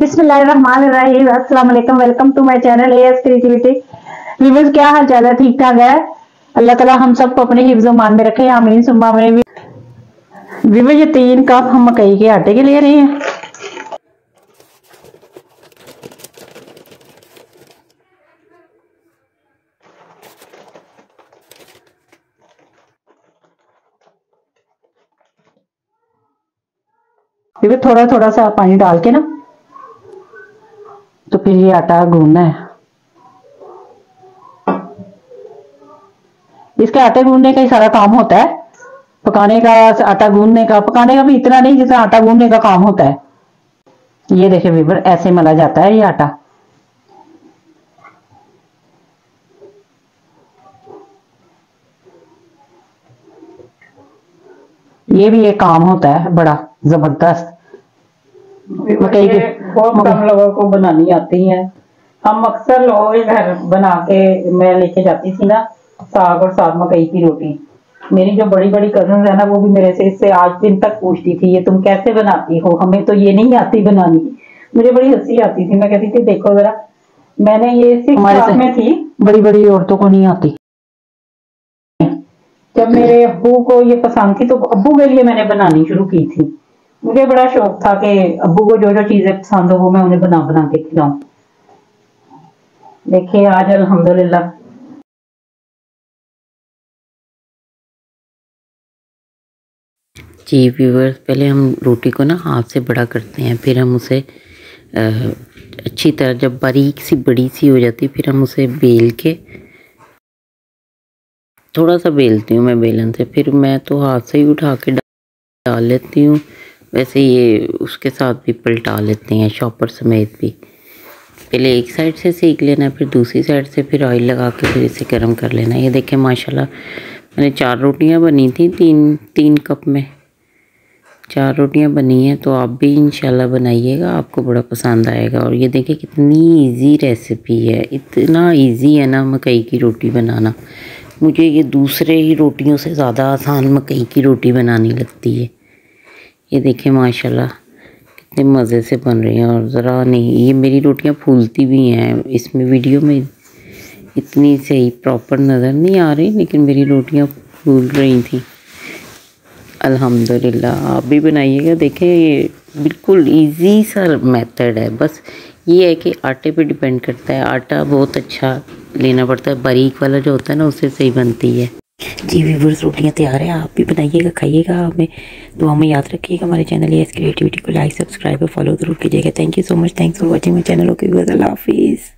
अस्सलाम welcome to my channel AS creativity क्या हाल चाल है? ठीक ठाक है? अल्लाह ताला हम सबको अपने हिफ्ज मान में रखे। आमीन। सुम्मा में व्यूअर्स ये तीन कप हम मकई के आटे के ले रहे हैं। थोड़ा थोड़ा सा पानी डाल के ना फिर ये आटा गूंदना है। इसके आटे गूंदने का ही सारा काम होता है। पकाने का आटा गूंदने का, पकाने का भी इतना नहीं जितना आटा गूंदने का काम होता है। ये देखे वीबर ऐसे मला जाता है ये आटा। ये भी एक काम होता है, बड़ा ज़बरदस्त। मकई के बहुत कम लोगों को बनानी आती है हम अक्सर लोग घर बना के मैं लेके जाती थी ना साग और साग मकई की रोटी मेरी जो बड़ी बड़ी कज़न है ना वो भी मेरे से इससे आज दिन तक पूछती थी ये तुम कैसे बनाती हो हमें तो ये नहीं आती बनानी मुझे बड़ी हँसी आती थी मैं कहती थी देखो जरा मैंने ये सिक्स में थी बड़ी बड़ी औरतों को नहीं आती जब मेरे अब्बू को ये पसंद थी तो अबू के लिए मैंने बनानी शुरू की थी मुझे बड़ा शौक था कि अब्बू को जो जो चीज़ें पसंद हो, वो मैं उन्हें बना बना के खिलाऊं। देखिए, आज अल्हम्दुलिल्लाह। जी, व्यूवर्स, पहले हम रोटी को ना हाथ से बड़ा करते हैं, फिर हम उसे अच्छी तरह जब बारीक सी, बड़ी सी हो जाती फिर हम उसे बेल के, थोड़ा सा बेलती हूँ मैं बेलन से, फिर मैं तो हाथ से ही उठा के डाल लेती हूँ। वैसे ये उसके साथ भी पलटा लेते हैं, शॉपर समेत भी। पहले एक साइड से सेक लेना है फिर दूसरी साइड से फिर ऑयल लगा के फिर इसे गर्म कर लेना। ये देखें, माशाल्लाह, मैंने चार रोटियाँ बनी थी तीन तीन कप में। चार रोटियाँ बनी हैं तो आप भी इंशाल्लाह बनाइएगा, आपको बड़ा पसंद आएगा। और ये देखें, कितनी इजी रेसिपी है। इतना इजी है ना मकई की रोटी बनाना। मुझे ये दूसरे ही रोटियों से ज़्यादा आसान मकई की रोटी बनानी लगती है। ये देखें माशाल्लाह, कितने मज़े से बन रही हैं और ज़रा नहीं, ये मेरी रोटियाँ फूलती भी हैं इसमें वीडियो में। इतनी सही, प्रॉपर नज़र नहीं आ रही, लेकिन मेरी रोटियाँ फूल रही थी। अल्हम्दुलिल्लाह, आप भी बनाइएगा। देखें ये बिल्कुल इजी सा मेथड है। बस ये है कि आटे पे डिपेंड करता है। आटा बहुत अच्छा लेना पड़ता है। बारीक वाला जो होता है ना उससे सही बनती है। जी व्यूवर्स रोटियाँ तैयार हैं, आप भी बनाइएगा, खाइएगा हमें। तो हमें याद रखिएगा हमारे चैनल या क्रिएटिविटी को लाइक सब्सक्राइब और फॉलो ज़रूर कीजिएगा। Thank you so much thanks for watching my channel okay हाफिज़